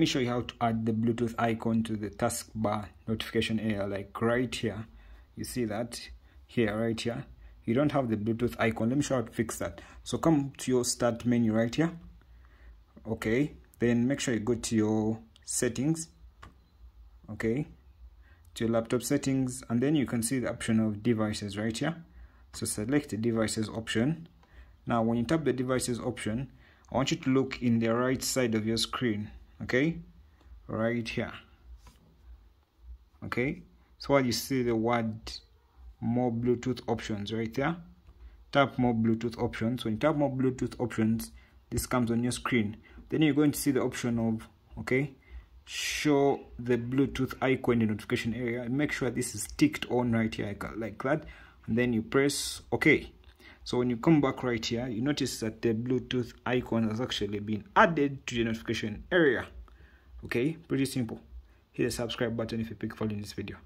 me show you how to add the bluetooth icon to the taskbar notification area like right here. You see that? Here right here. You don't have the bluetooth icon. Let me show how to fix that. So come to your start menu right here. Okay. Then make sure you go to your settings. Okay. To your laptop settings. And then you can see the option of devices right here. So select the devices option. Now when you tap the devices option i want you to look in the right side of your screen okay? Right here. Okay? So while you see the word more bluetooth options right there tap more bluetooth options. When you tap more bluetooth options this comes on your screen. Then you're going to see the option of okay show the bluetooth icon in the notification area. Make sure this is ticked on right here like that. And then you press ok so when you come back right here you notice that the bluetooth icon has actually been added to the notification area. Okay? Pretty simple. Hit the subscribe button if you pick following this video